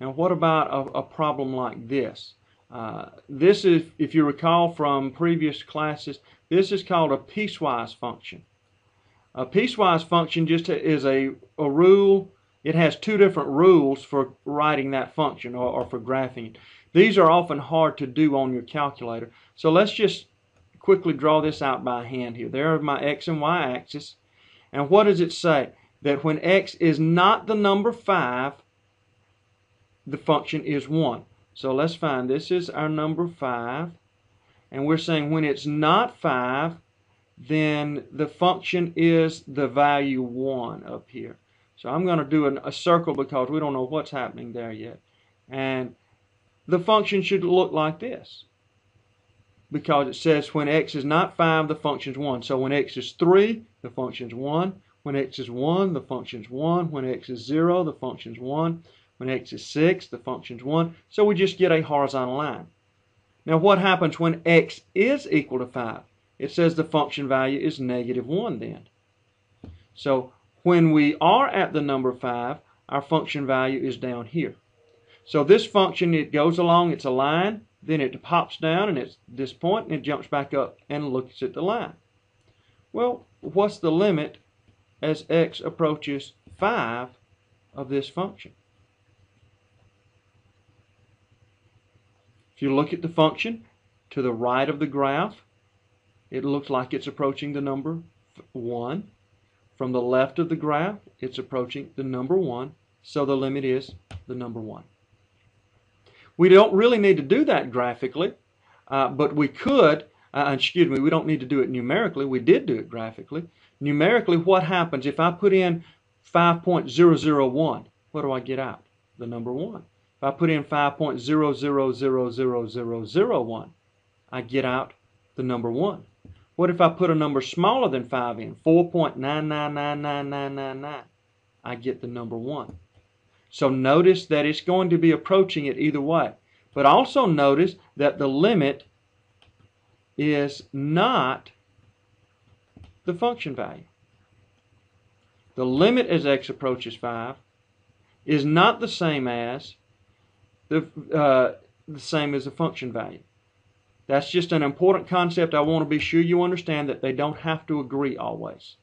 Now what about a, a problem like this? Uh, this is, if you recall from previous classes, this is called a piecewise function. A piecewise function just is a, a rule, it has two different rules for writing that function or, or for graphing it. These are often hard to do on your calculator. So let's just quickly draw this out by hand here. There are my x and y axis. And what does it say? That when x is not the number 5, the function is 1. So let's find this is our number 5. And we're saying when it's not 5, then the function is the value 1 up here. So I'm going to do an, a circle because we don't know what's happening there yet. And the function should look like this. Because it says when x is not 5, the function is 1. So when x is 3, the function is 1. When x is 1, the function is 1. When x is 0, the function is 1. When x is 6, the function is 1. So we just get a horizontal line. Now what happens when x is equal to 5? It says the function value is negative 1 then. So when we are at the number 5, our function value is down here. So this function, it goes along, it's a line, then it pops down and it's this point and it jumps back up and looks at the line. Well, what's the limit as x approaches 5 of this function? If you look at the function to the right of the graph, it looks like it's approaching the number 1. From the left of the graph, it's approaching the number 1, so the limit is the number 1. We don't really need to do that graphically, uh, but we could, uh, excuse me, we don't need to do it numerically. We did do it graphically. Numerically, what happens if I put in 5.001? What do I get out? The number 1. If I put in 5.0000001, I get out the number 1. What if I put a number smaller than 5 in? 4.999999. I get the number 1. So notice that it's going to be approaching it either way. But also notice that the limit is not the function value. The limit as x approaches 5 is not the same as the, uh, the same as a function value. That's just an important concept I want to be sure you understand that they don't have to agree always.